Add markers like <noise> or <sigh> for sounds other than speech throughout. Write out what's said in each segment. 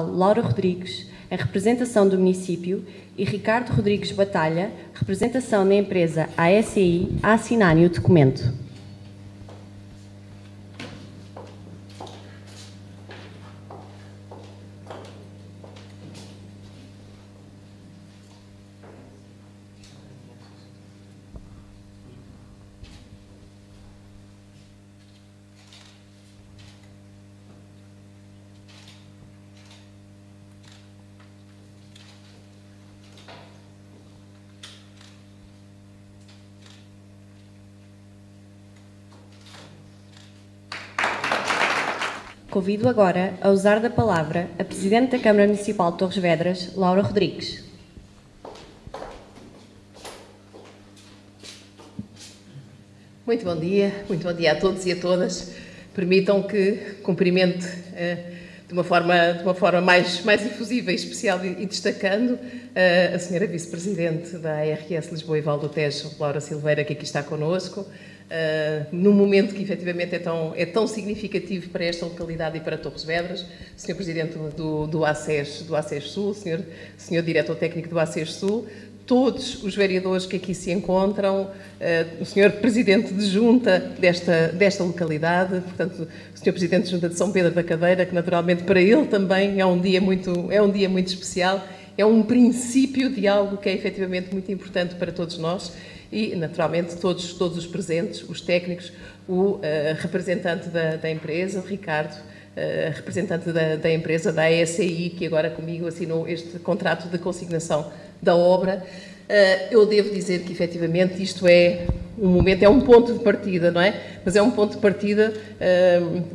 Laura Rodrigues, em representação do município, e Ricardo Rodrigues Batalha, representação da empresa ASI, a assinarem o documento. Convido agora a usar da palavra a Presidente da Câmara Municipal de Torres Vedras, Laura Rodrigues. Muito bom dia, muito bom dia a todos e a todas. Permitam que cumprimente eh, de uma forma, de uma forma mais, mais efusiva e especial e, destacando eh, a senhora Vice-Presidente da ARS Lisboa e Val do Tejo, Laura Silveira, que aqui está connosco, uh, num momento que efetivamente é tão, é tão significativo para esta localidade e para Torres Vedras, Sr. Presidente do, do, ACES, do ACES Sul, Sr. Sr. Diretor Técnico do ACES Sul, todos os vereadores que aqui se encontram, uh, o Sr. Presidente de Junta desta, desta localidade, portanto, o Sr. Presidente de Junta de São Pedro da Cadeira, que naturalmente para ele também é um dia muito, é um dia muito especial, é um princípio de algo que é efetivamente muito importante para todos nós e, naturalmente, todos, todos os presentes, os técnicos, o uh, representante da, da, empresa, o Ricardo, uh, representante da, da, empresa, da ESI, que agora comigo assinou este contrato de consignação da obra. Uh, eu devo dizer que, efetivamente, isto é um momento, é um ponto de partida, não é? Mas é um ponto de partida,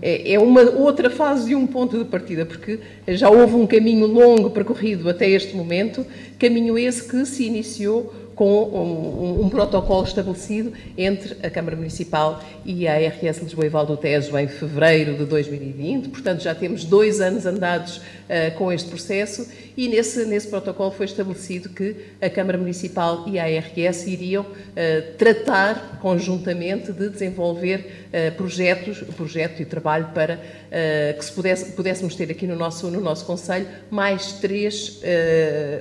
é, é uma outra fase de um ponto de partida, porque já houve um caminho longo percorrido até este momento, caminho esse que se iniciou com um, um, protocolo estabelecido entre a Câmara Municipal e a ARS Lisboa e Val do Tejo em fevereiro de 2020. Portanto, já temos dois anos andados uh, com este processo e nesse, nesse protocolo foi estabelecido que a Câmara Municipal e a ARS iriam uh, tratar conjuntamente de desenvolver uh, projetos, projeto e trabalho para que se pudesse, pudéssemos ter aqui no nosso, no nosso Conselho mais três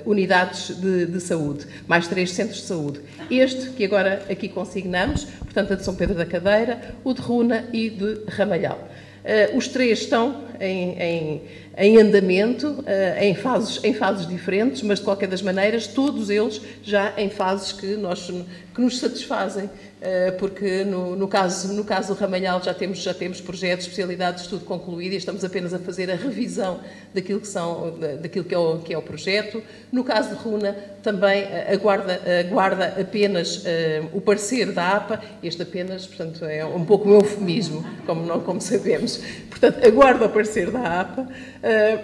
unidades de, de saúde, mais três centros de saúde. Este que agora aqui consignamos, portanto, a de São Pedro da Cadeira, o de Runa e de Ramalhal. Uh, os três estão em, em, em andamento, uh, em, fases, em fases diferentes, mas de qualquer das maneiras, todos eles já em fases que, nós, que nos satisfazem. Eh, porque no, no, caso, no caso do Ramalhal já temos, já temos projetos, especialidades, tudo concluído e estamos apenas a fazer a revisão daquilo que, são, daquilo que, é, o, que é o projeto. No caso de Runa, também eh, aguarda, aguarda apenas uh, o parecer da APA, este apenas, portanto, é um pouco um eufemismo, como, não, como sabemos. Portanto, aguarda o parecer da APA uh,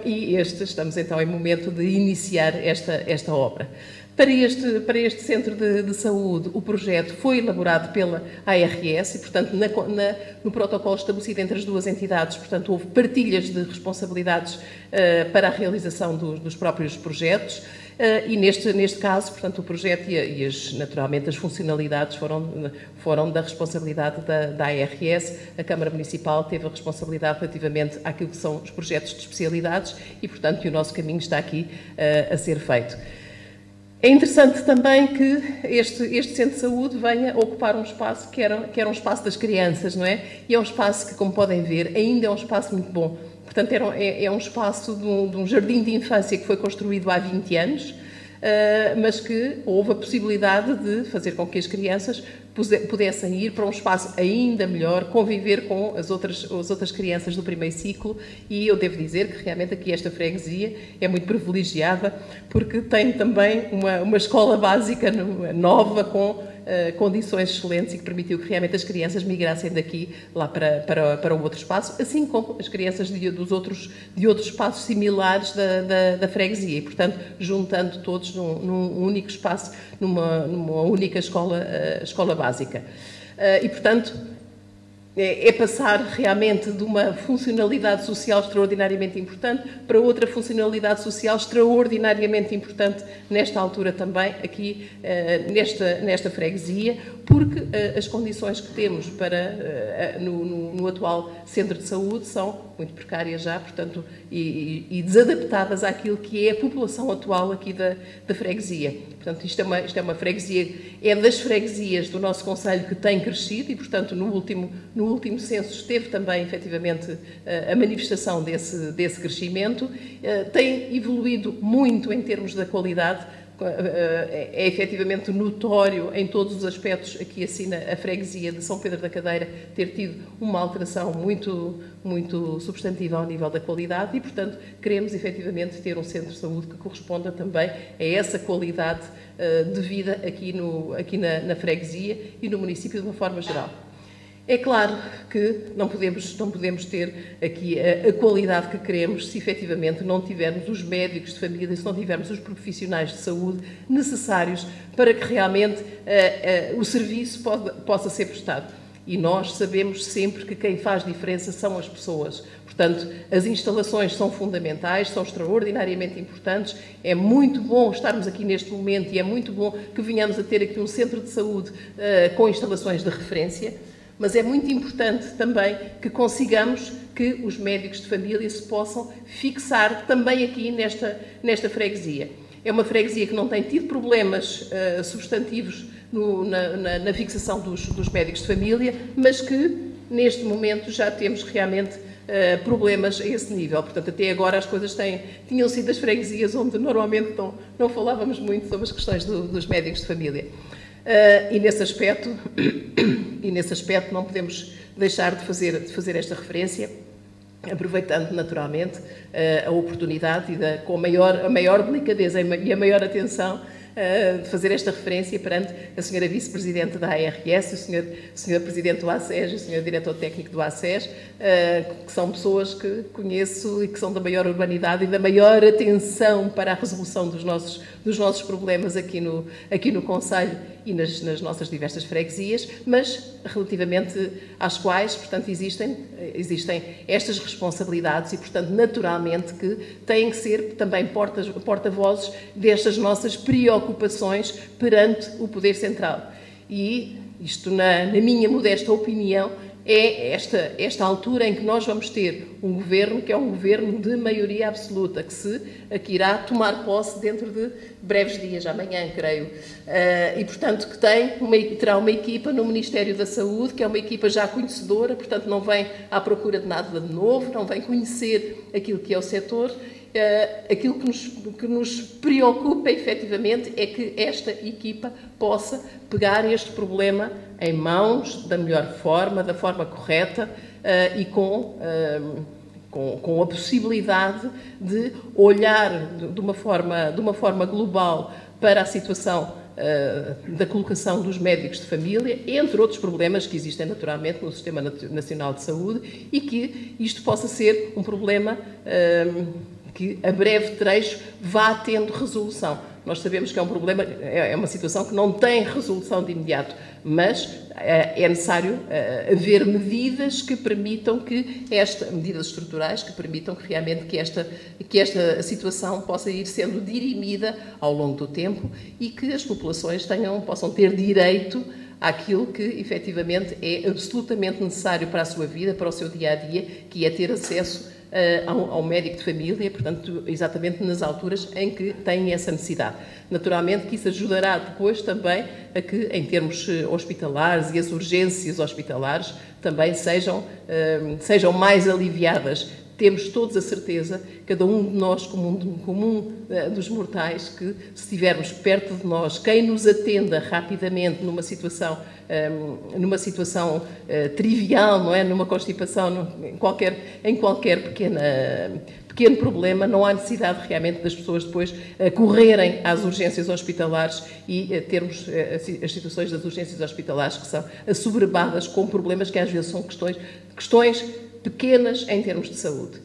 e este, estamos então em momento de iniciar esta, esta obra. Para este, para este centro de, de, saúde, o projeto foi elaborado pela ARS e, portanto, na, na, no protocolo estabelecido entre as duas entidades, portanto, houve partilhas de responsabilidades uh, para a realização do, dos próprios projetos. Uh, e neste, neste caso, portanto, o projeto e, e as, naturalmente as funcionalidades foram, foram da responsabilidade da, da ARS. A Câmara Municipal teve a responsabilidade relativamente àquilo que são os projetos de especialidades e, portanto, o nosso caminho está aqui uh, a ser feito. É interessante também que este, este centro de saúde venha ocupar um espaço que era, que era um espaço das crianças, não é? E é um espaço que, como podem ver, ainda é um espaço muito bom. Portanto, é, é um espaço de um, de um jardim de infância que foi construído há 20 anos, mas que houve a possibilidade de fazer com que as crianças pudessem ir para um espaço ainda melhor, conviver com as outras, as outras crianças do primeiro ciclo. E eu devo dizer que realmente aqui esta freguesia é muito privilegiada porque tem também uma, uma escola básica nova com Uh, condições excelentes e que permitiu que realmente as crianças migrassem daqui lá para, para, para o outro espaço, assim como as crianças de, dos outros, de outros espaços similares da, da, da freguesia. E, portanto, juntando todos num, num único espaço, numa, numa única escola, uh, escola básica. Uh, e, portanto, é, é, passar realmente de uma funcionalidade social extraordinariamente importante para outra funcionalidade social extraordinariamente importante nesta altura também, aqui uh, nesta, nesta freguesia, porque uh, as condições que temos para, uh, no, no, no, atual centro de saúde são muito precárias já, portanto, e, e, desadaptadas àquilo que é a população atual aqui da, da freguesia. Portanto, isto é, uma, isto é uma freguesia, é das freguesias do nosso Conselho que tem crescido e, portanto, no último, no último censo esteve também, efetivamente, a manifestação desse, desse crescimento. Tem evoluído muito em termos da qualidade é, é efetivamente notório em todos os aspectos aqui assina a freguesia de São Pedro da Cadeira ter tido uma alteração muito, muito substantiva ao nível da qualidade e, portanto, queremos efetivamente ter um centro de saúde que corresponda também a essa qualidade de vida aqui, no, aqui na, na freguesia e no município de uma forma geral. É claro que não podemos, não podemos ter aqui a, a, qualidade que queremos se efetivamente não tivermos os médicos de família, se não tivermos os profissionais de saúde necessários para que realmente uh, uh, o serviço pode, possa ser prestado. E nós sabemos sempre que quem faz diferença são as pessoas. Portanto, as instalações são fundamentais, são extraordinariamente importantes. É muito bom estarmos aqui neste momento e é muito bom que venhamos a ter aqui um centro de saúde uh, com instalações de referência mas é muito importante também que consigamos que os médicos de família se possam fixar também aqui nesta, nesta freguesia. É uma freguesia que não tem tido problemas uh, substantivos no, na, na, na, fixação dos, dos, médicos de família, mas que neste momento já temos realmente uh, problemas a esse nível. Portanto, até agora as coisas têm, tinham sido as freguesias onde normalmente não, não falávamos muito sobre as questões do, dos médicos de família. Uh, e nesse aspecto, <coughs> e nesse aspecto não podemos deixar de fazer, de fazer esta referência, aproveitando naturalmente uh, a oportunidade e da, com a maior, a maior delicadeza e a maior atenção uh, fazer esta referência perante a senhora vice-presidente da ARS, o senhor, senhor presidente do ACES, o senhor diretor técnico do ACES, que são pessoas que conheço e que são da maior urbanidade e da maior atenção para a resolução dos nossos, dos nossos problemas aqui no, aqui no Conselho e nas, nas nossas diversas freguesias, mas relativamente às quais, portanto, existem, existem estas responsabilidades e, portanto, naturalmente que têm que ser também porta-vozes destas nossas preocupações perante o Poder Central. E isto, na, na minha modesta opinião, é esta, esta altura em que nós vamos ter um governo que é um governo de maioria absoluta, que se que irá tomar posse dentro de breves dias, amanhã, creio. Uh, e, portanto, que tem uma, terá uma equipa no Ministério da Saúde, que é uma equipa já conhecedora, portanto, não vem à procura de nada de novo, não vem conhecer aquilo que é o setor. Uh, aquilo que nos, que nos preocupa efetivamente é que esta equipa possa pegar este problema em mãos da melhor forma, da forma correta uh, e com, uh, com, com, a possibilidade de olhar de uma forma, de uma forma global para a situação uh, da colocação dos médicos de família, entre outros problemas que existem naturalmente no Sistema Nacional de Saúde e que isto possa ser um problema que a breve trecho vá tendo resolução. Nós sabemos que é um problema, é, é uma situação que não tem resolução de imediato, mas é, é necessário é, haver medidas que permitam que esta, medidas estruturais que permitam que realmente que esta, que esta situação possa ir sendo dirimida ao longo do tempo e que as populações tenham, possam ter direito àquilo que efetivamente é absolutamente necessário para a sua vida, para o seu dia a dia, que é ter acesso ao, ao, médico de família, portanto, exatamente nas alturas em que têm essa necessidade. Naturalmente que isso ajudará depois também a que, em termos eh, hospitalares e as urgências hospitalares também sejam, uh, sejam mais aliviadas temos todos a certeza, cada um de nós, como um comum uh, dos mortais, que se estivermos perto de nós, quem nos atenda rapidamente numa situação, um, numa situação uh, trivial, não é, numa constipação, em qualquer, em qualquer pequena pequeno problema, não há necessidade realmente das pessoas depois uh, correrem às urgências hospitalares e termos as situações das urgências hospitalares que são assoberbadas com problemas que às vezes são questões, questões pequenas em termos de saúde.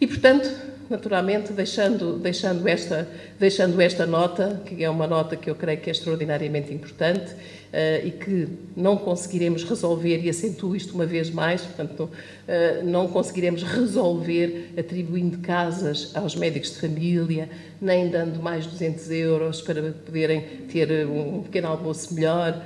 E, portanto, naturalmente, deixando, deixando, esta, deixando esta nota, que é uma nota que eu creio que é extraordinariamente importante uh, e que não conseguiremos resolver, e acentuo isto uma vez mais, portanto, uh, não conseguiremos resolver atribuindo casas aos médicos de família, nem dando mais 200 euros para poderem ter um pequeno almoço melhor.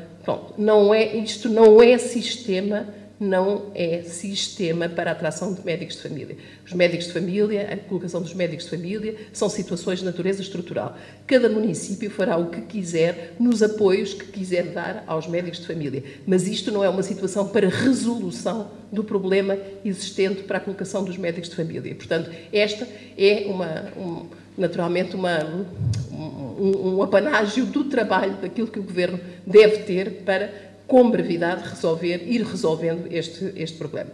Não é, isto não é sistema não é sistema para a atração de médicos de família. Os médicos de família, a colocação dos médicos de família, são situações de natureza estrutural. Cada município fará o que quiser nos apoios que quiser dar aos médicos de família. Mas isto não é uma situação para resolução do problema existente para a colocação dos médicos de família. Portanto, esta é uma, um, naturalmente uma, um, um apanágio do trabalho daquilo que o Governo deve ter para com brevidade, resolver, ir resolvendo este, este problema.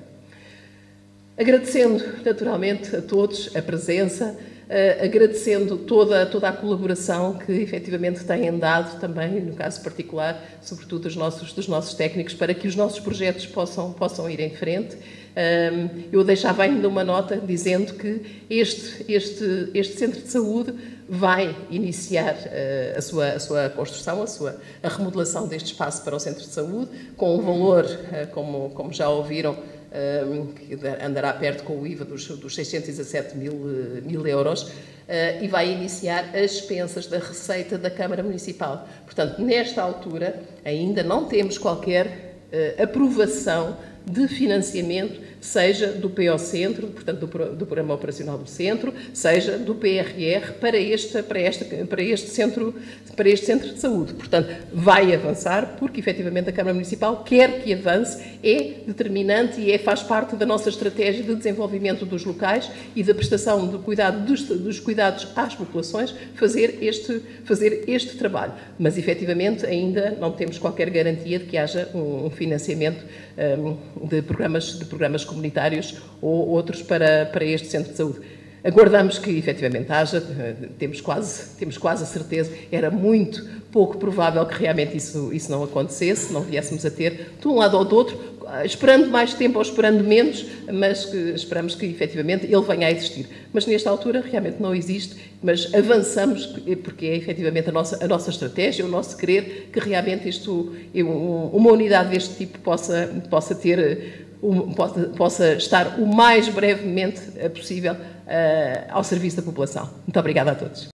Agradecendo, naturalmente, a todos a presença, uh, agradecendo toda, toda a colaboração que efetivamente têm dado também, no caso particular, sobretudo dos nossos, dos nossos técnicos, para que os nossos projetos possam, possam ir em frente. Eu deixava ainda uma nota dizendo que este, este, este centro de saúde vai iniciar uh, a, sua, a sua construção, a sua a remodelação deste espaço para o centro de saúde, com um valor, uh, como, como já ouviram, que andará perto com o IVA dos, dos 617 mil, mil euros, e vai iniciar as expensas da receita da Câmara Municipal. Portanto, nesta altura, ainda não temos qualquer aprovação de financiamento seja do PO Centro, portanto do, do, Programa Operacional do Centro, seja do PRR para este, para, este, para, este centro, para este centro de saúde. Portanto, vai avançar porque efetivamente a Câmara Municipal quer que avance, é determinante e é, faz parte da nossa estratégia de desenvolvimento dos locais e da prestação do cuidado dos, dos cuidados às populações, fazer este, fazer este trabalho. Mas efetivamente ainda não temos qualquer garantia de que haja um financiamento um, de programas de programas comunitários ou outros para, para este centro de saúde. Aguardamos que efetivamente haja, temos quase, temos quase a certeza, era muito pouco provável que realmente isso, isso não acontecesse, não viéssemos a ter, de um lado ou do outro, esperando mais tempo ou esperando menos, mas que esperamos que efetivamente ele venha a existir. Mas nesta altura realmente não existe, mas avançamos porque é efetivamente a nossa, a nossa estratégia, o nosso querer que realmente isto, uma unidade deste tipo possa, possa ter possa, estar o mais brevemente possível ao serviço da população. Muito obrigada a todos.